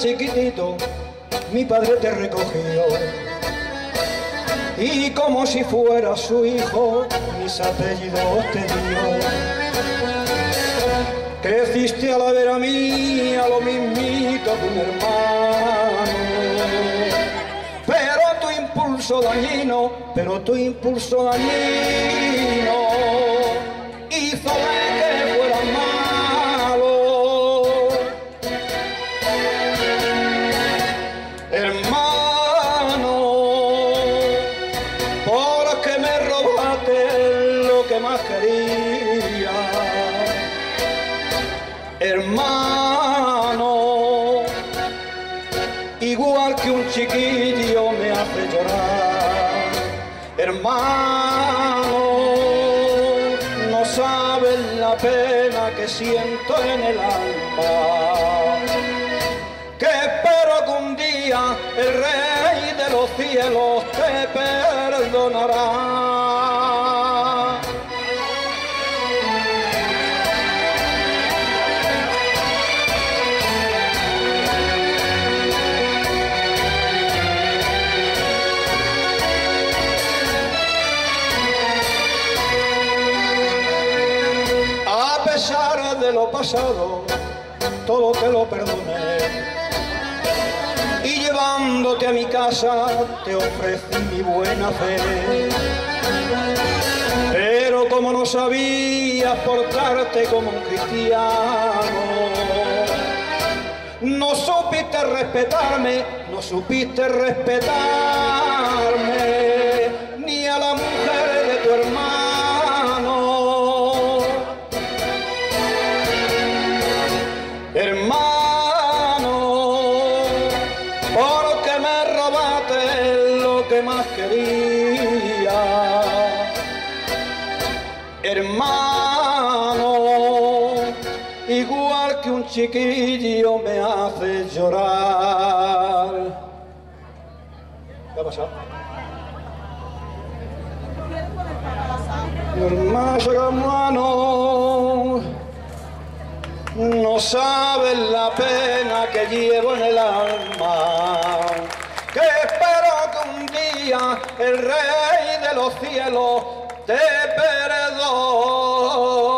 chiquitito, mi padre te recogió. Y como si fuera su hijo, mis apellidos te dio. Creciste a la vera mía, lo mismito que un hermano. Pero tu impulso dañino, pero tu impulso dañino más. Hermano, igual que un chiquillo me hace llorar. Hermano, no sabes la pena que siento en el alma. Que espero que un día el rey de los cielos te perdonará. Lo pasado, todo te lo perdoné. Y llevándote a mi casa te ofrecí mi buena fe. Pero como no sabías portarte como un cristiano, no supiste respetarme, no supiste respetarme, Hermano, porque me robaste lo que más quería. Hermano, igual que un chiquillo me hace llorar. ¿Qué ha pasado? Hermano, hermano, no saben la pena que llevo en el alma, que espero que un día el Rey de los cielos te perdone.